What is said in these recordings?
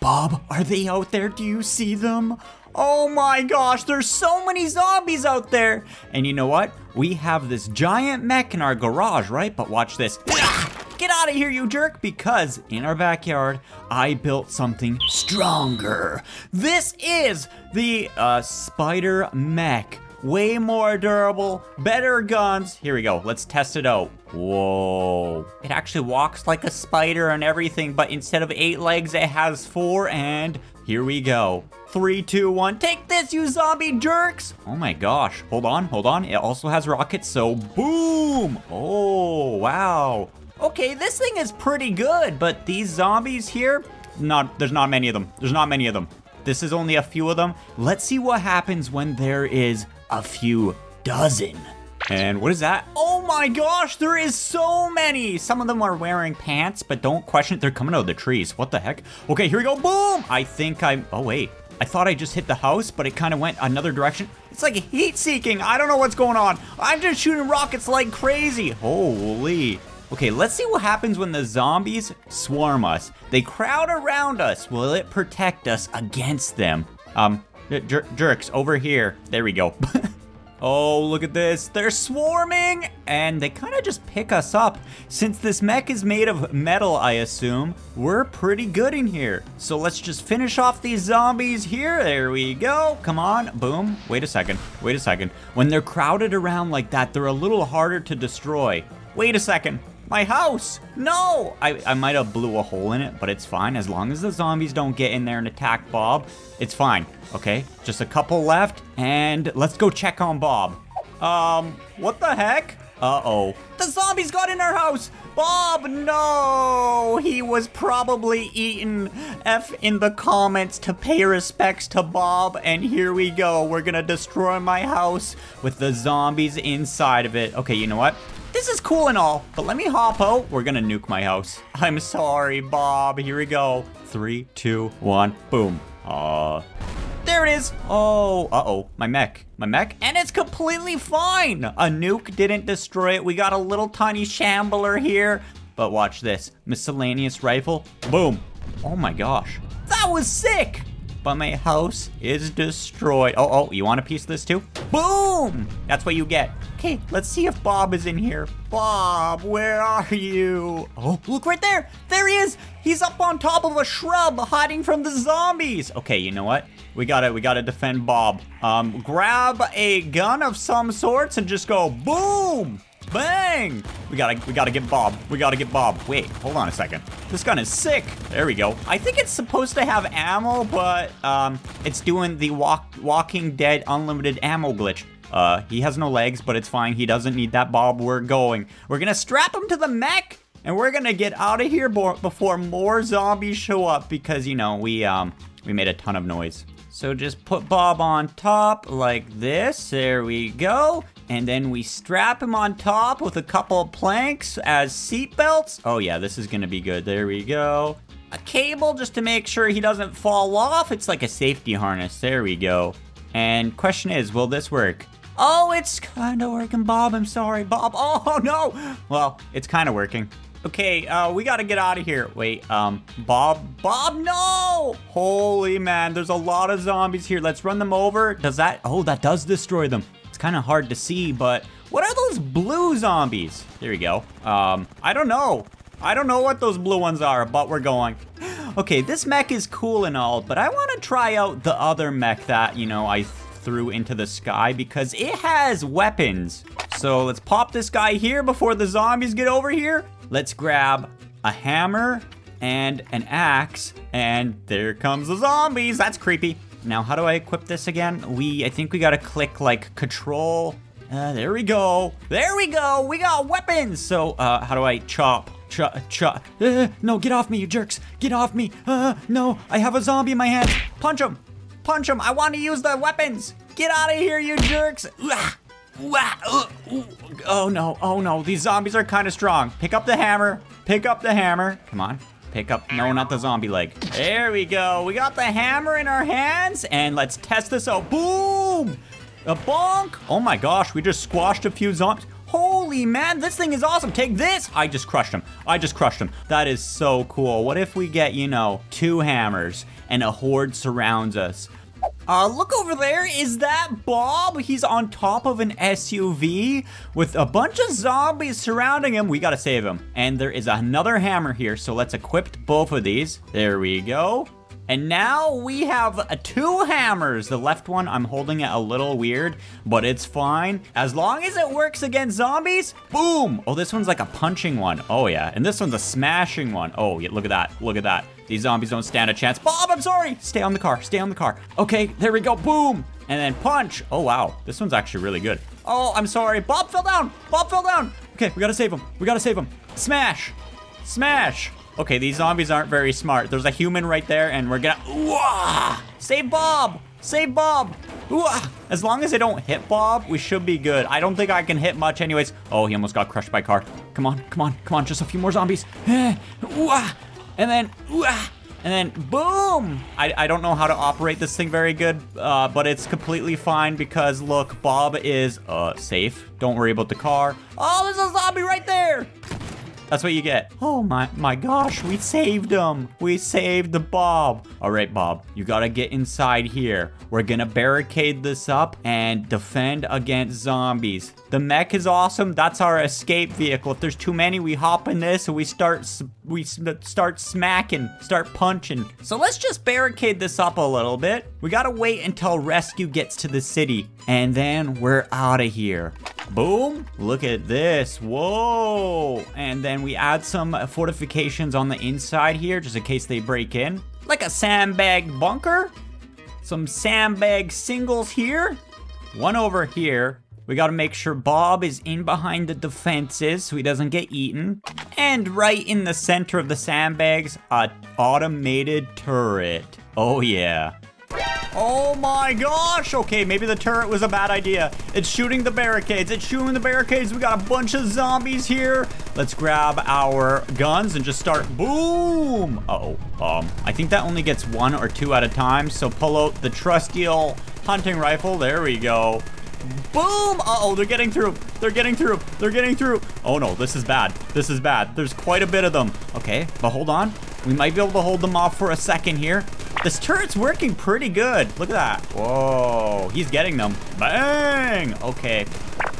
Bob, are they out there? Do you see them? Oh my gosh, there's so many zombies out there. And you know what? We have this giant mech in our garage, right? But watch this. Get out of here, you jerk, because in our backyard, I built something stronger. This is the uh, spider mech. Way more durable, better guns. Here we go, let's test it out. Whoa. It actually walks like a spider and everything, but instead of eight legs, it has four, and here we go. Three, two, one, take this, you zombie jerks! Oh my gosh, hold on, hold on. It also has rockets, so boom! Oh, wow. Okay, this thing is pretty good, but these zombies here, not, there's not many of them. There's not many of them. This is only a few of them. Let's see what happens when there is a few dozen. And what is that? Oh my gosh, there is so many. Some of them are wearing pants, but don't question it. They're coming out of the trees. What the heck? Okay, here we go. Boom. I think I'm, oh wait. I thought I just hit the house, but it kind of went another direction. It's like heat seeking. I don't know what's going on. I'm just shooting rockets like crazy. Holy. Okay, let's see what happens when the zombies swarm us. They crowd around us. Will it protect us against them? Um, jer jerks, over here. There we go. oh, look at this. They're swarming, and they kind of just pick us up. Since this mech is made of metal, I assume, we're pretty good in here. So let's just finish off these zombies here. There we go. Come on. Boom. Wait a second. Wait a second. When they're crowded around like that, they're a little harder to destroy. Wait a second. My house! No! I, I might have blew a hole in it, but it's fine. As long as the zombies don't get in there and attack Bob, it's fine. Okay, just a couple left, and let's go check on Bob. Um, what the heck? Uh-oh. The zombies got in our house! Bob, no! He was probably eaten. F in the comments to pay respects to Bob, and here we go. We're gonna destroy my house with the zombies inside of it. Okay, you know what? This is cool and all, but let me hop out. We're gonna nuke my house. I'm sorry, Bob. Here we go. Three, two, one, boom. Uh, there it is. Oh, uh-oh, my mech. My mech, and it's completely fine. A nuke didn't destroy it. We got a little tiny shambler here, but watch this. Miscellaneous rifle, boom. Oh my gosh, that was sick but my house is destroyed. Oh, oh, you want a piece of this too? Boom! That's what you get. Okay, let's see if Bob is in here. Bob, where are you? Oh, look right there. There he is. He's up on top of a shrub hiding from the zombies. Okay, you know what? We gotta, we gotta defend Bob. Um, grab a gun of some sorts and just go boom! Bang! We gotta, we gotta get Bob. We gotta get Bob. Wait, hold on a second. This gun is sick. There we go. I think it's supposed to have ammo, but um, it's doing the walk, Walking Dead unlimited ammo glitch. Uh, he has no legs, but it's fine. He doesn't need that Bob. We're going. We're gonna strap him to the mech, and we're gonna get out of here before more zombies show up because, you know, we, um, we made a ton of noise. So just put Bob on top like this. There we go. And then we strap him on top with a couple of planks as seat belts. Oh yeah, this is gonna be good. There we go. A cable just to make sure he doesn't fall off. It's like a safety harness. There we go. And question is, will this work? Oh, it's kind of working, Bob. I'm sorry, Bob. Oh, no. Well, it's kind of working. Okay, uh, we gotta get out of here. Wait, um, Bob, Bob, no! Holy man, there's a lot of zombies here. Let's run them over. Does that, oh, that does destroy them. It's kind of hard to see, but what are those blue zombies? There we go. Um, I don't know. I don't know what those blue ones are, but we're going. Okay, this mech is cool and all, but I want to try out the other mech that, you know, I threw into the sky because it has weapons. So let's pop this guy here before the zombies get over here. Let's grab a hammer and an axe, and there comes the zombies. That's creepy. Now, how do I equip this again? We, I think we gotta click like control. Uh, there we go. There we go. We got weapons. So, uh, how do I chop? Chop, chop. Uh, no, get off me, you jerks. Get off me. Uh, no, I have a zombie in my hand. Punch him. Punch him. I want to use the weapons. Get out of here, you jerks. Oh no, oh no, these zombies are kind of strong. Pick up the hammer. Pick up the hammer. Come on. Pick up, no, not the zombie leg. There we go. We got the hammer in our hands, and let's test this out. Boom! A bonk! Oh my gosh, we just squashed a few zombies. Holy man, this thing is awesome. Take this. I just crushed him. I just crushed him. That is so cool. What if we get, you know, two hammers and a horde surrounds us? Uh, look over there. Is that Bob? He's on top of an SUV with a bunch of zombies surrounding him. We gotta save him. And there is another hammer here, so let's equip both of these. There we go. And now we have two hammers. The left one, I'm holding it a little weird, but it's fine. As long as it works against zombies, boom. Oh, this one's like a punching one. Oh yeah, and this one's a smashing one. Oh, yeah, look at that, look at that. These zombies don't stand a chance. Bob, I'm sorry. Stay on the car, stay on the car. Okay, there we go, boom. And then punch. Oh, wow, this one's actually really good. Oh, I'm sorry, Bob fell down, Bob fell down. Okay, we gotta save him, we gotta save him. Smash, smash. Okay, these zombies aren't very smart. There's a human right there, and we're gonna... Save Bob! Save Bob! As long as they don't hit Bob, we should be good. I don't think I can hit much anyways. Oh, he almost got crushed by car. Come on, come on, come on, just a few more zombies. and then... and then boom! I, I don't know how to operate this thing very good, uh, but it's completely fine because look, Bob is uh, safe. Don't worry about the car. Oh, there's a zombie right there! That's what you get. Oh my, my gosh, we saved him. We saved the Bob. All right, Bob, you gotta get inside here. We're gonna barricade this up and defend against zombies. The mech is awesome. That's our escape vehicle. If there's too many, we hop in this and we start we start smacking, start punching. So let's just barricade this up a little bit. We gotta wait until rescue gets to the city and then we're out of here. Boom. Look at this. Whoa. And then we add some fortifications on the inside here, just in case they break in. Like a sandbag bunker. Some sandbag singles here. One over here. We gotta make sure Bob is in behind the defenses so he doesn't get eaten. And right in the center of the sandbags, a automated turret. Oh yeah. Oh my gosh! Okay, maybe the turret was a bad idea. It's shooting the barricades. It's shooting the barricades. We got a bunch of zombies here. Let's grab our guns and just start. Boom! Uh oh Um, I think that only gets one or two at a time. So pull out the trusty old hunting rifle. There we go. Boom! Uh-oh, they're getting through. They're getting through. They're getting through. Oh no, this is bad. This is bad. There's quite a bit of them. Okay, but hold on. We might be able to hold them off for a second here. This turret's working pretty good. Look at that. Whoa, he's getting them. Bang! Okay.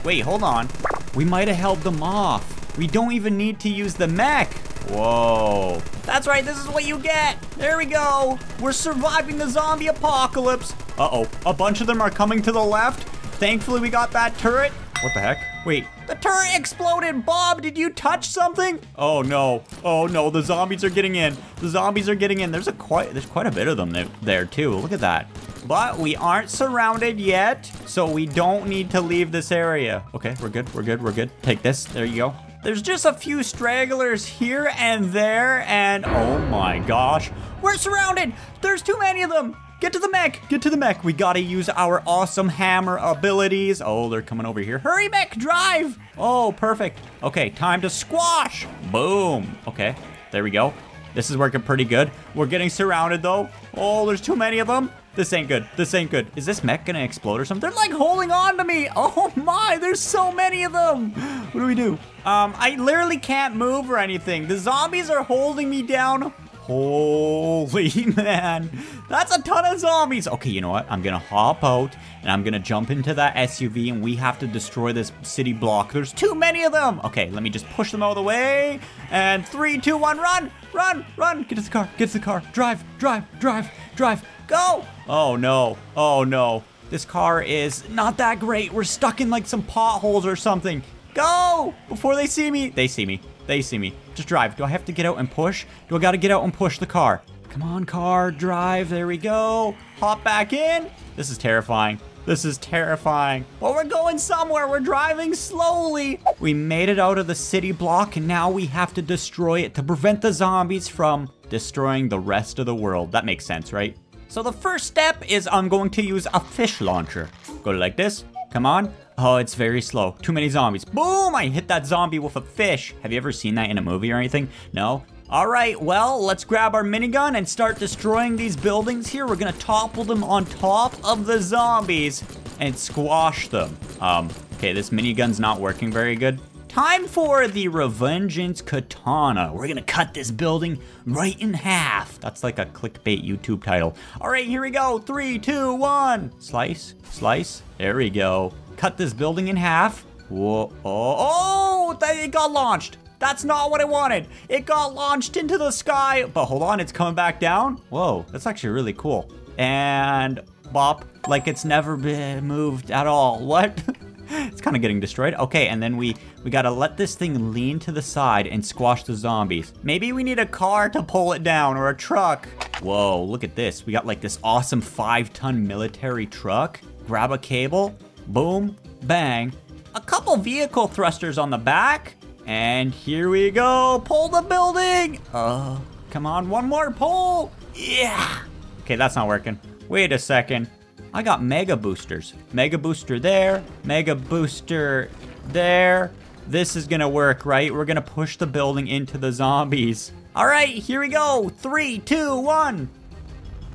Wait, hold on. We might have held them off. We don't even need to use the mech. Whoa. That's right, this is what you get. There we go. We're surviving the zombie apocalypse. Uh-oh, a bunch of them are coming to the left. Thankfully, we got that turret. What the heck? Wait, the turret exploded! Bob, did you touch something? Oh no, oh no, the zombies are getting in. The zombies are getting in. There's a quite, there's quite a bit of them there, there too. Look at that. But we aren't surrounded yet, so we don't need to leave this area. Okay, we're good, we're good, we're good. Take this, there you go. There's just a few stragglers here and there, and oh my gosh, we're surrounded! There's too many of them! Get to the mech! Get to the mech! We gotta use our awesome hammer abilities. Oh, they're coming over here. Hurry, mech, drive! Oh, perfect. Okay, time to squash! Boom! Okay, there we go. This is working pretty good. We're getting surrounded, though. Oh, there's too many of them. This ain't good. This ain't good. Is this mech gonna explode or something? They're like holding on to me. Oh my, there's so many of them. What do we do? Um, I literally can't move or anything. The zombies are holding me down. Holy man, that's a ton of zombies. Okay, you know what? I'm gonna hop out and I'm gonna jump into that SUV and we have to destroy this city block. There's too many of them. Okay, let me just push them out of the way. And three, two, one, run, run, run. Get to the car, get to the car. Drive, drive, drive, drive, go. Oh no, oh no. This car is not that great. We're stuck in like some potholes or something. Go before they see me. They see me. They see me. Just drive. Do I have to get out and push? Do I gotta get out and push the car? Come on, car, drive. There we go. Hop back in. This is terrifying. This is terrifying. But we're going somewhere. We're driving slowly. We made it out of the city block, and now we have to destroy it to prevent the zombies from destroying the rest of the world. That makes sense, right? So the first step is I'm going to use a fish launcher. Go like this. Come on. Oh, it's very slow. Too many zombies. Boom! I hit that zombie with a fish. Have you ever seen that in a movie or anything? No? All right, well, let's grab our minigun and start destroying these buildings here. We're gonna topple them on top of the zombies and squash them. Um, Okay, this minigun's not working very good. Time for the Revengeance Katana. We're gonna cut this building right in half. That's like a clickbait YouTube title. All right, here we go. Three, two, one. Slice, slice. There we go. Cut this building in half. Whoa, oh, oh, it got launched. That's not what I wanted. It got launched into the sky, but hold on, it's coming back down. Whoa, that's actually really cool. And bop, like it's never been moved at all. What? it's kind of getting destroyed. Okay, and then we, we gotta let this thing lean to the side and squash the zombies. Maybe we need a car to pull it down or a truck. Whoa, look at this. We got like this awesome five ton military truck. Grab a cable, boom, bang. A couple vehicle thrusters on the back. And here we go, pull the building. Oh, come on, one more pull. Yeah. Okay, that's not working. Wait a second. I got mega boosters. Mega booster there, mega booster there. This is gonna work, right? We're gonna push the building into the zombies. All right, here we go. Three, two, one.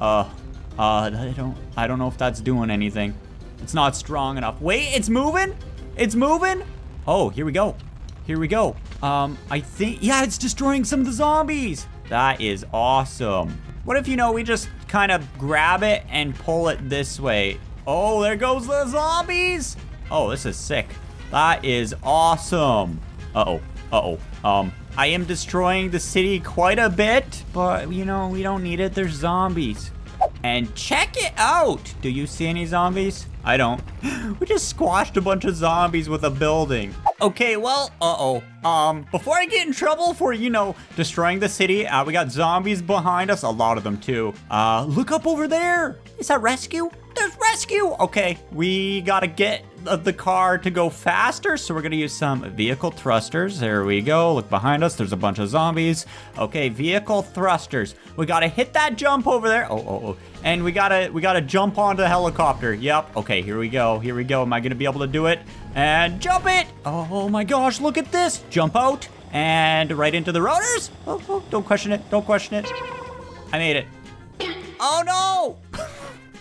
Uh, uh, I don't, I don't know if that's doing anything. It's not strong enough. Wait, it's moving? It's moving? Oh, here we go. Here we go. Um, I think, yeah, it's destroying some of the zombies. That is awesome. What if, you know, we just kind of grab it and pull it this way? Oh, there goes the zombies. Oh, this is sick. That is awesome. Uh-oh, uh-oh. Um, I am destroying the city quite a bit, but, you know, we don't need it. There's zombies. And check it out. Do you see any zombies? I don't. We just squashed a bunch of zombies with a building. Okay, well, uh-oh. Um, before I get in trouble for, you know, destroying the city, uh, we got zombies behind us, a lot of them too. Uh, look up over there. Is that rescue? There's rescue. Okay, we gotta get the car to go faster, so we're gonna use some vehicle thrusters. There we go. Look behind us. There's a bunch of zombies. Okay, vehicle thrusters. We gotta hit that jump over there. Oh, oh, oh. And we gotta we gotta jump onto the helicopter. Yep. Okay, here we go. Here we go. Am I gonna be able to do it? And jump it. Oh, oh my gosh, look at this. Jump out and right into the rotors. Oh, oh don't question it. Don't question it. I made it. Oh no!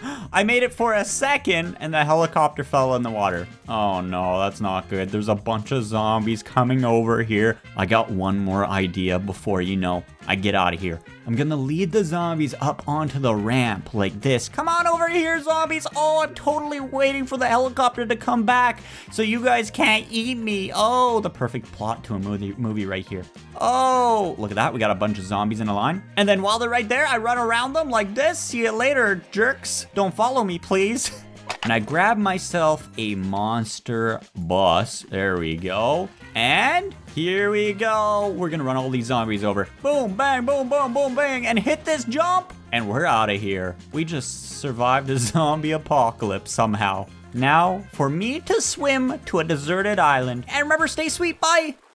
I made it for a second and the helicopter fell in the water. Oh no, that's not good. There's a bunch of zombies coming over here. I got one more idea before you know I get out of here. I'm gonna lead the zombies up onto the ramp like this. Come on over here, zombies. Oh, I'm totally waiting for the helicopter to come back so you guys can't eat me. Oh, the perfect plot to a movie, movie right here. Oh, look at that. We got a bunch of zombies in a line. And then while they're right there, I run around them like this. See you later, jerks. Don't follow me, please. And I grab myself a monster bus. There we go. And here we go. We're gonna run all these zombies over. Boom, bang, boom, boom, boom, bang, and hit this jump. And we're out of here. We just survived a zombie apocalypse somehow. Now, for me to swim to a deserted island. And remember, stay sweet, bye.